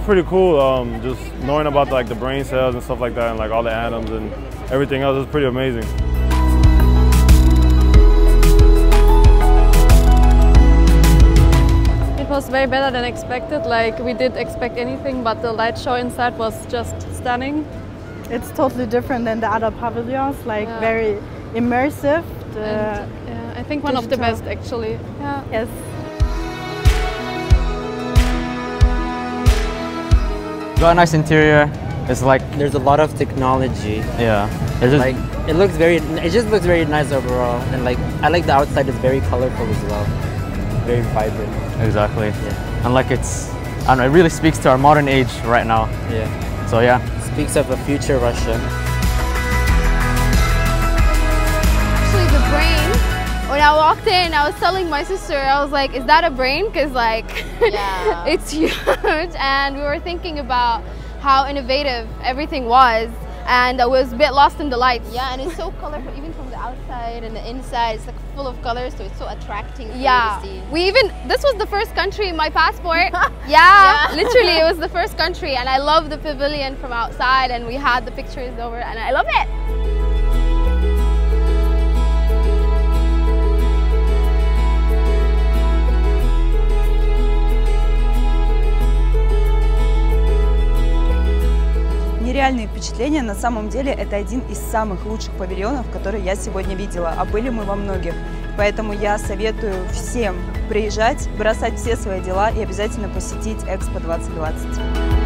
pretty cool. Um, just knowing about like the brain cells and stuff like that, and like all the atoms and everything else is pretty amazing. It was way better than expected. Like we did expect anything, but the light show inside was just stunning. It's totally different than the other pavilions, like Yeah. very immersive. The, And, yeah, I think one of the best actually. Yeah. yes. Got a nice interior. It's like There's a lot of technology. yeah. It's just Like it looks very, it just looks very nice overall, and like I like the outside is very colorful as well, very vibrant. exactly. Yeah. And like it's I don't know. It really speaks to our modern age right now. Yeah, So yeah. speaks of a future Russia. actually the brain. When I walked in, I was telling my sister, I was like, is that a brain? Because like, Yeah. it's huge. And we were thinking about how innovative everything was. And I was a bit lost in the lights. Yeah, and it's so colorful, even from the outside and the inside. It's like full of colors, so it's so attracting Yeah. to see. We even, this was the first country in my passport. yeah, Yeah. literally, it was the first country. And I love the pavilion from outside. And we had the pictures over, and I love it. Нереальные впечатления. На самом деле это один из самых лучших павильонов, которые я сегодня видела. А были мы во многих. Поэтому я советую всем приезжать, бросать все свои дела и обязательно посетить Экспо 2020.